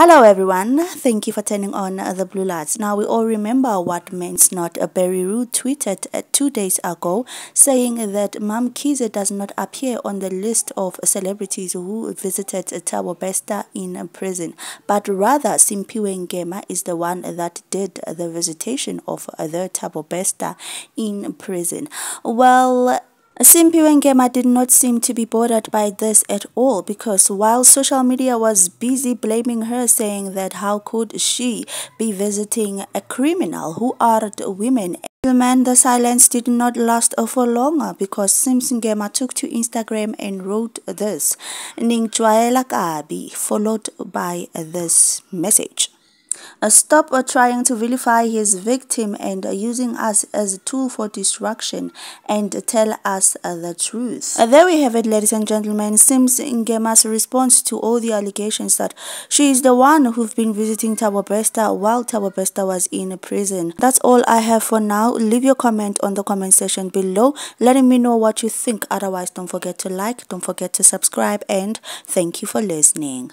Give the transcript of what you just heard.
Hello everyone, thank you for turning on the Blue Lights. Now we all remember what Mens Not Berry Rude tweeted two days ago saying that MaMkhize does not appear on the list of celebrities who visited Thabo in prison, but rather Simphiwe Ngema is the one that did the visitation of the Thabo in prison. Well, Simphiwe Ngema did not seem to be bothered by this at all because while social media was busy blaming her saying that how could she be visiting a criminal who are women man, the silence did not last for longer uh, because Simpson Ngema took to Instagram and wrote this, Ning Kabi, followed by this message. Stop trying to vilify his victim and using us as a tool for destruction and tell us the truth. there we have it, ladies and gentlemen. Sims Ngema's response to all the allegations that she is the one who've been visiting Thabo Bester while Thabo Bester was in prison. That's all I have for now. Leave your comment on the comment section below, letting me know what you think. Otherwise, don't forget to like, don't forget to subscribe, and thank you for listening.